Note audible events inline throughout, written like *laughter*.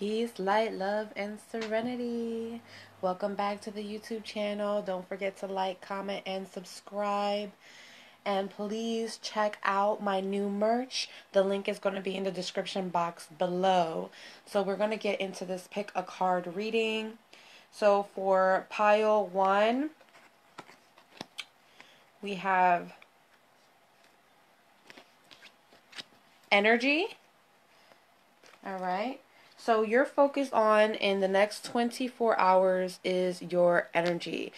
Peace, light, love, and serenity. Welcome back to the YouTube channel. Don't forget to like, comment, and subscribe. And please check out my new merch. The link is going to be in the description box below. So we're going to get into this pick a card reading. So for pile one, we have energy. All right. So your focus on in the next 24 hours is your energy.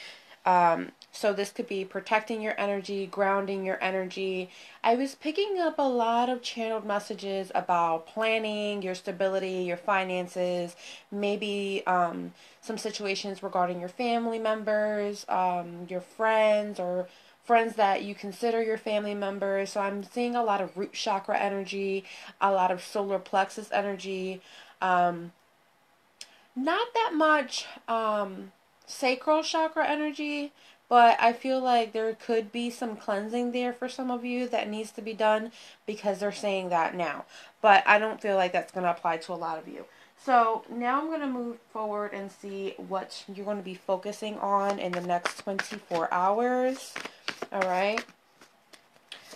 Um, so this could be protecting your energy, grounding your energy. I was picking up a lot of channeled messages about planning, your stability, your finances, maybe um, some situations regarding your family members, um, your friends, or friends that you consider your family members. So I'm seeing a lot of root chakra energy, a lot of solar plexus energy. Um, not that much um, sacral chakra energy, but I feel like there could be some cleansing there for some of you that needs to be done because they're saying that now. But I don't feel like that's going to apply to a lot of you. So now I'm going to move forward and see what you're going to be focusing on in the next 24 hours. All right.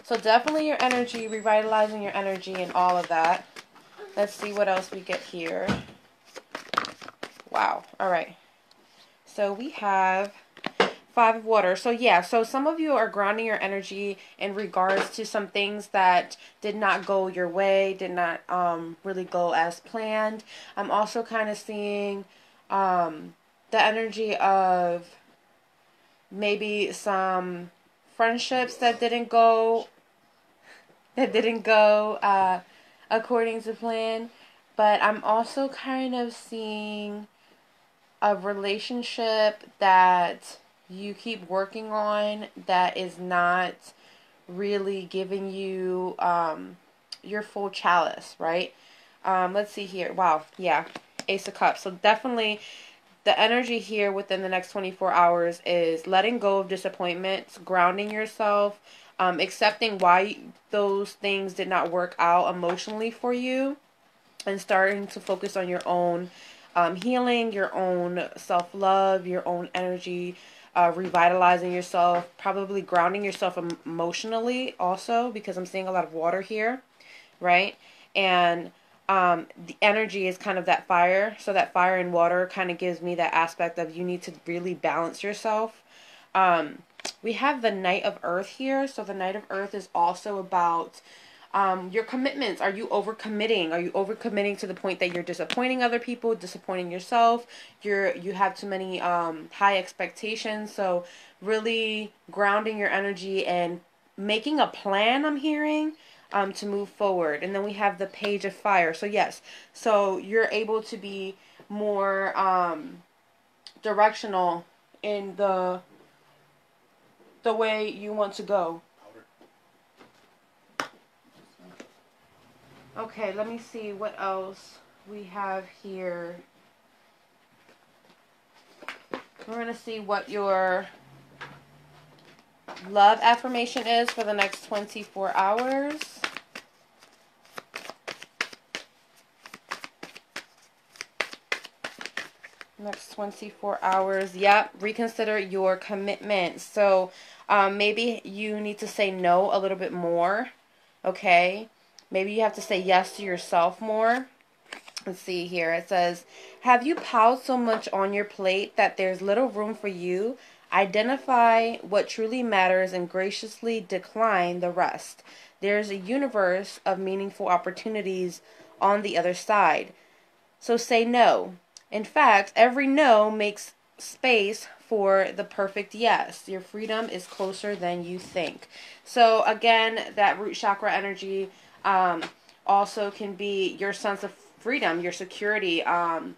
So definitely your energy, revitalizing your energy and all of that. Let's see what else we get here. Wow. All right. So we have five of water. So yeah, so some of you are grounding your energy in regards to some things that did not go your way, did not um, really go as planned. I'm also kind of seeing um, the energy of maybe some friendships that didn't go that didn't go uh, according to plan. But I'm also kind of seeing a relationship that you keep working on that is not really giving you um, your full chalice, right? Um, let's see here. Wow, yeah, Ace of Cups. So definitely the energy here within the next 24 hours is letting go of disappointments, grounding yourself, um, accepting why those things did not work out emotionally for you, and starting to focus on your own um, healing, your own self love, your own energy, uh, revitalizing yourself, probably grounding yourself emotionally also, because I'm seeing a lot of water here, right? And um, the energy is kind of that fire. So that fire and water kind of gives me that aspect of you need to really balance yourself. Um, we have the Knight of Earth here. So the Knight of Earth is also about um, your commitments. Are you overcommitting? Are you overcommitting to the point that you're disappointing other people, disappointing yourself? You're you have too many um, high expectations. So really grounding your energy and making a plan. I'm hearing um, to move forward. And then we have the Page of Fire. So yes, so you're able to be more um, directional in the the way you want to go. Okay, let me see what else we have here. We're going to see what your love affirmation is for the next 24 hours. Next 24 hours. Yep. Reconsider your commitment. So um, maybe you need to say no a little bit more. Okay. Maybe you have to say yes to yourself more. Let's see here. It says, Have you piled so much on your plate that there's little room for you? Identify what truly matters and graciously decline the rest. There's a universe of meaningful opportunities on the other side. So say no. In fact, every no makes space for the perfect yes. Your freedom is closer than you think. So, again, that root chakra energy um, also can be your sense of freedom, your security, um,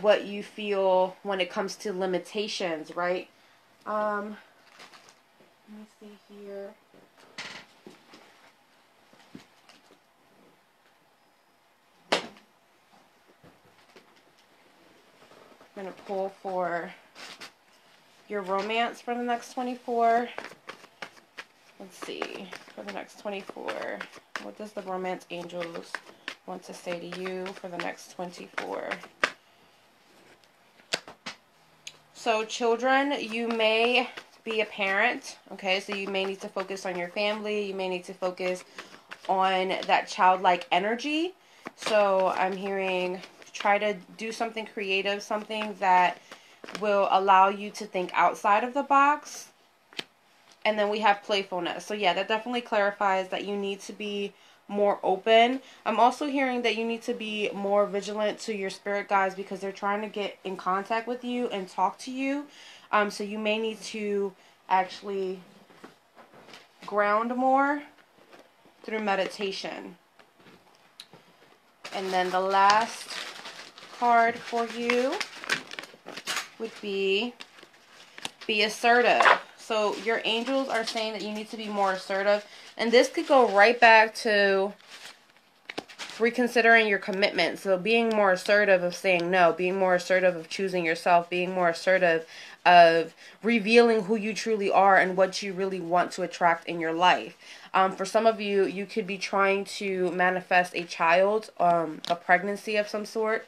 what you feel when it comes to limitations, right? Um, let me see here. I'm going to pull for your romance for the next 24. Let's see, for the next 24. What does the romance angels want to say to you for the next 24. So, children, you may be a parent, okay? So, you may need to focus on your family. You may need to focus on that childlike energy. So, I'm hearing try to do something creative, something that will allow you to think outside of the box. And then we have playfulness. So, yeah, that definitely clarifies that you need to be more open. I'm also hearing that you need to be more vigilant to your spirit guides because they're trying to get in contact with you and talk to you. Um, so you may need to actually ground more through meditation. And then the last card for you would be be assertive. So your angels are saying that you need to be more assertive. And this could go right back to reconsidering your commitment. So being more assertive of saying no, being more assertive of choosing yourself, being more assertive of revealing who you truly are and what you really want to attract in your life. Um, for some of you, you could be trying to manifest a child, um, a pregnancy of some sort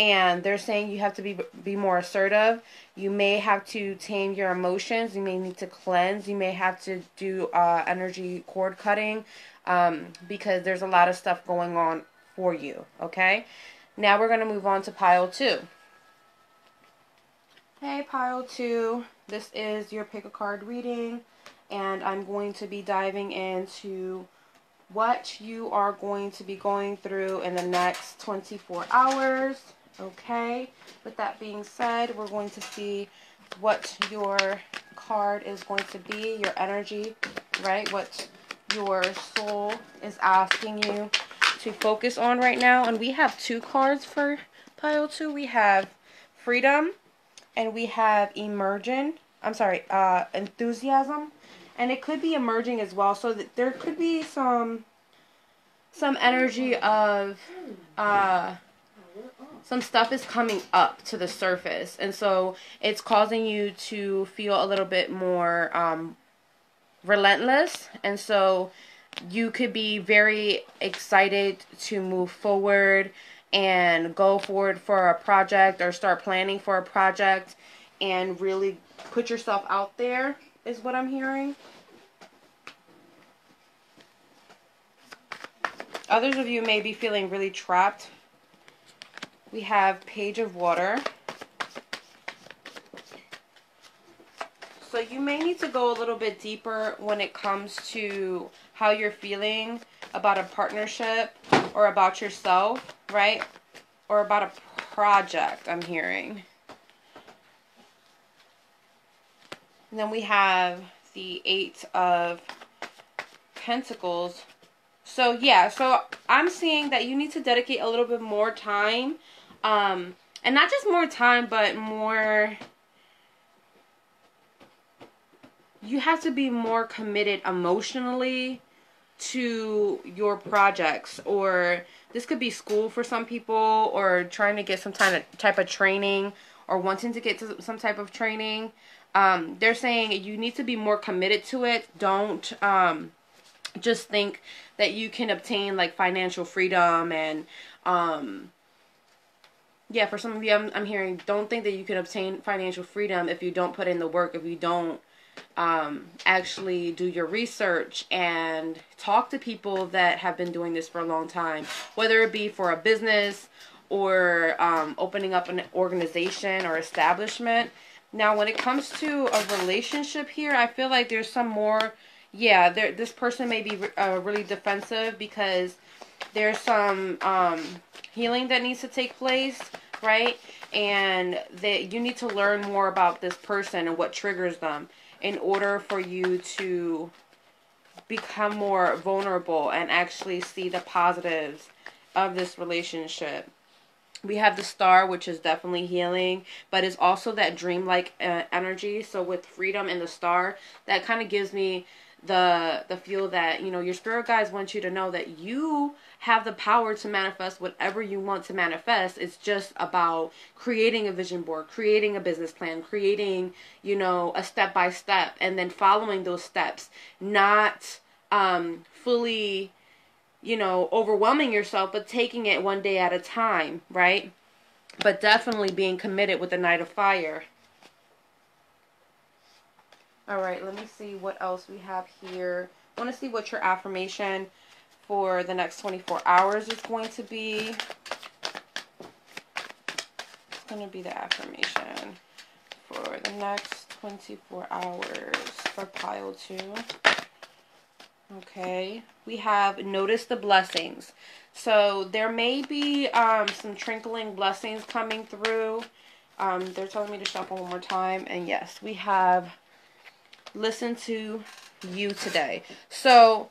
and they're saying you have to be be more assertive. You may have to tame your emotions. You may need to cleanse. You may have to do uh, energy cord cutting um, because there's a lot of stuff going on for you. Okay, now we're gonna move on to pile two. Hey, pile two. This is your pick a card reading, and I'm going to be diving into what you are going to be going through in the next 24 hours. Okay, with that being said, we're going to see what your card is going to be, your energy, right? What your soul is asking you to focus on right now. And we have two cards for pile two. We have freedom and we have emergent. I'm sorry, uh, enthusiasm. And it could be emerging as well. So that there could be some some energy of uh some stuff is coming up to the surface and so it's causing you to feel a little bit more um, relentless and so you could be very excited to move forward and go forward for a project or start planning for a project and really put yourself out there is what I'm hearing. Others of you may be feeling really trapped we have Page of Water. So you may need to go a little bit deeper when it comes to how you're feeling about a partnership or about yourself, right? Or about a project, I'm hearing. And then we have the Eight of Pentacles. So yeah, so I'm seeing that you need to dedicate a little bit more time um, and not just more time, but more. You have to be more committed emotionally to your projects, or this could be school for some people, or trying to get some kind of type of training, or wanting to get to some type of training. Um, they're saying you need to be more committed to it. Don't um, just think that you can obtain like financial freedom and um, yeah, for some of you, I'm, I'm hearing don't think that you can obtain financial freedom if you don't put in the work, if you don't um, actually do your research and talk to people that have been doing this for a long time, whether it be for a business or um, opening up an organization or establishment. Now, when it comes to a relationship here, I feel like there's some more. Yeah, there. This person may be uh, really defensive because there's some um, healing that needs to take place, right? And that you need to learn more about this person and what triggers them in order for you to become more vulnerable and actually see the positives of this relationship. We have the star, which is definitely healing, but it's also that dreamlike uh, energy. So with freedom and the star, that kind of gives me the the feel that you know your spirit guides want you to know that you have the power to manifest whatever you want to manifest. It's just about creating a vision board, creating a business plan, creating, you know, a step by step, and then following those steps, not um, fully you know, overwhelming yourself, but taking it one day at a time, right? But definitely being committed with the Knight of Fire. All right, let me see what else we have here. I want to see what your affirmation for the next 24 hours is going to be. It's going to be the affirmation for the next 24 hours for pile two. Okay, we have notice the blessings. So there may be um, some trickling blessings coming through. Um, they're telling me to shuffle one more time. And yes, we have listen to you today. So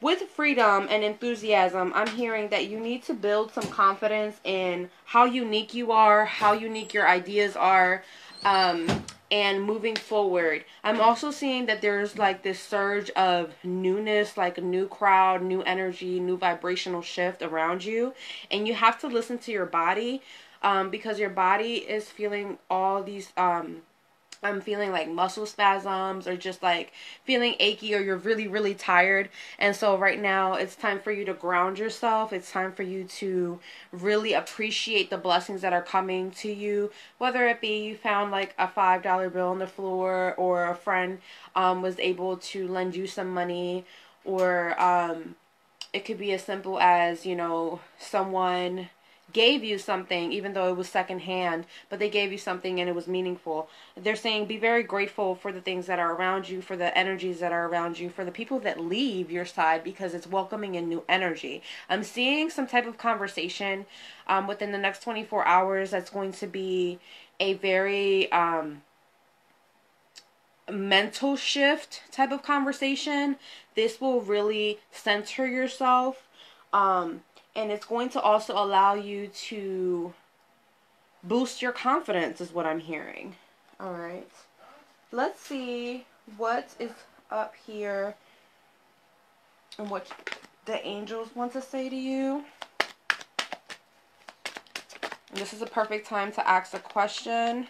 with freedom and enthusiasm, I'm hearing that you need to build some confidence in how unique you are, how unique your ideas are. Um, and moving forward. I'm also seeing that there's like this surge of newness, like a new crowd, new energy, new vibrational shift around you. And you have to listen to your body um, because your body is feeling all these um, I'm feeling like muscle spasms or just like feeling achy or you're really, really tired. And so right now it's time for you to ground yourself. It's time for you to really appreciate the blessings that are coming to you. Whether it be you found like a $5 bill on the floor or a friend um, was able to lend you some money or um, it could be as simple as, you know, someone gave you something, even though it was secondhand, but they gave you something and it was meaningful. They're saying be very grateful for the things that are around you, for the energies that are around you, for the people that leave your side because it's welcoming in new energy. I'm seeing some type of conversation um, within the next 24 hours that's going to be a very um, mental shift type of conversation. This will really center yourself. Um, and it's going to also allow you to boost your confidence is what I'm hearing. All right. Let's see what is up here and what the angels want to say to you. And this is a perfect time to ask a question.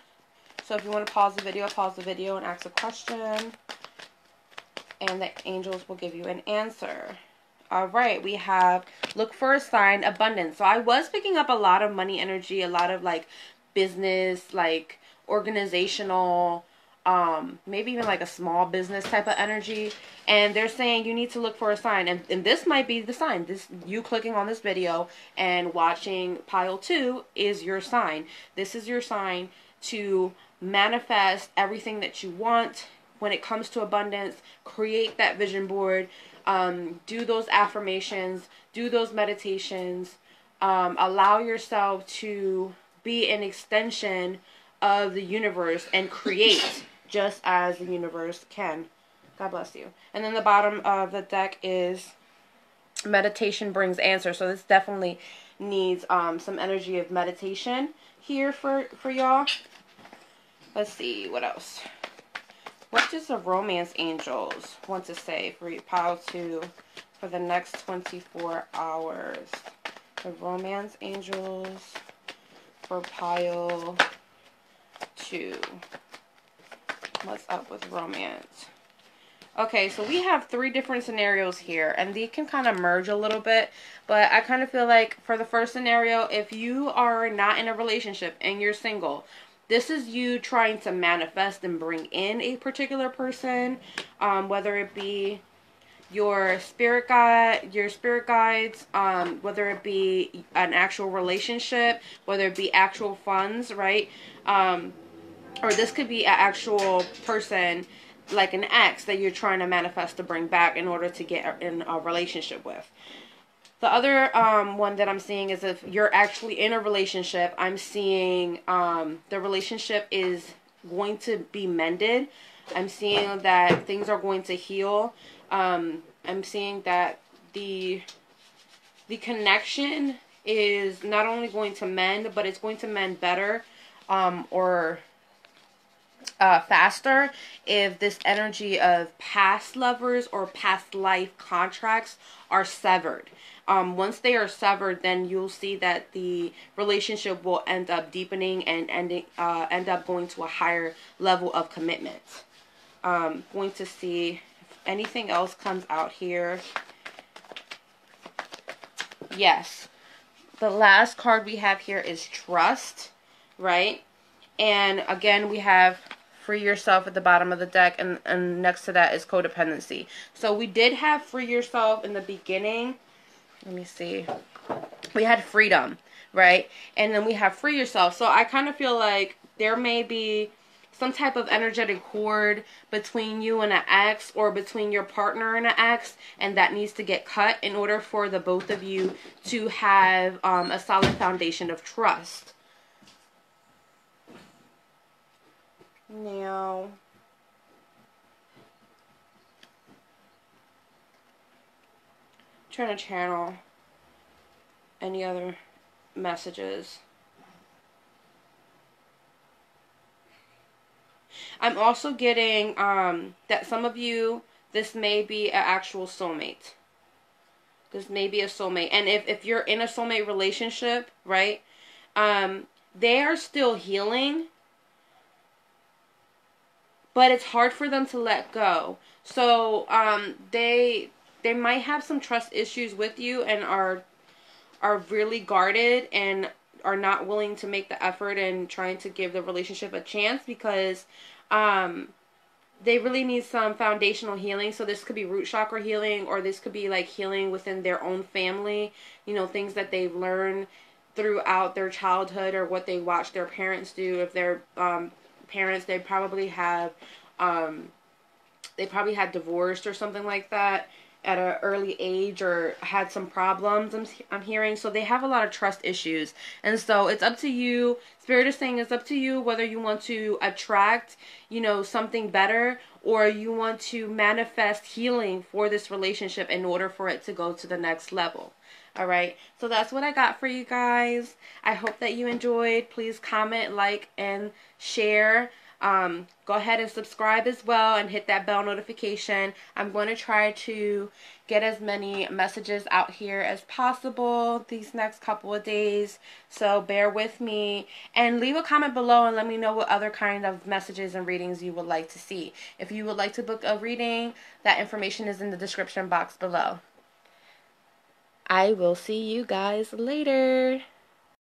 So if you want to pause the video, pause the video and ask a question. And the angels will give you an answer. All right, we have look for a sign abundance. So I was picking up a lot of money energy, a lot of like business, like organizational, um, maybe even like a small business type of energy. And they're saying you need to look for a sign. And, and this might be the sign. This you clicking on this video and watching pile two is your sign. This is your sign to manifest everything that you want when it comes to abundance. Create that vision board um, do those affirmations, do those meditations, um, allow yourself to be an extension of the universe and create *laughs* just as the universe can. God bless you. And then the bottom of the deck is meditation brings answer. So this definitely needs um, some energy of meditation here for, for y'all. Let's see, what else? What does the Romance Angels want to say for pile two for the next 24 hours? The Romance Angels for pile two. What's up with romance? Okay, so we have three different scenarios here, and they can kind of merge a little bit, but I kind of feel like for the first scenario, if you are not in a relationship and you're single, this is you trying to manifest and bring in a particular person, um, whether it be your spirit guide, your spirit guides, um, whether it be an actual relationship, whether it be actual funds, right? Um, or this could be an actual person like an ex that you're trying to manifest to bring back in order to get in a relationship with. The other um, one that I'm seeing is if you're actually in a relationship, I'm seeing um, the relationship is going to be mended. I'm seeing that things are going to heal. Um, I'm seeing that the the connection is not only going to mend, but it's going to mend better um, or uh, faster if this energy of past lovers or past life contracts are severed um, once they are severed, then you'll see that the relationship will end up deepening and ending, uh, end up going to a higher level of commitment. Um, going to see if anything else comes out here. Yes. The last card we have here is trust, right? And again, we have free yourself at the bottom of the deck, and, and next to that is codependency. So we did have free yourself in the beginning. Let me see. We had freedom, right? And then we have free yourself. So I kind of feel like there may be some type of energetic cord between you and an ex or between your partner and an ex and that needs to get cut in order for the both of you to have um, a solid foundation of trust Now, trying to channel any other messages. I'm also getting um, that some of you, this may be an actual soulmate. This may be a soulmate. And if, if you're in a soulmate relationship, right, um, they are still healing but it's hard for them to let go. So um, they they might have some trust issues with you and are are really guarded and are not willing to make the effort and trying to give the relationship a chance because um, they really need some foundational healing. So this could be root chakra healing or this could be like healing within their own family, you know, things that they've learned throughout their childhood or what they watched their parents do if they're um, parents, they probably have, um, they probably had divorced or something like that at an early age or had some problems I'm, I'm hearing. So they have a lot of trust issues. And so it's up to you. Spirit is saying it's up to you whether you want to attract you know something better or you want to manifest healing for this relationship in order for it to go to the next level. All right? So that's what i got for you guys. I hope that you enjoyed. Please comment like and share um, go ahead and subscribe as well and hit that bell notification. I'm going to try to get as many messages out here as possible these next couple of days. So bear with me and leave a comment below and let me know what other kind of messages and readings you would like to see. If you would like to book a reading that information is in the description box below. I will see you guys later.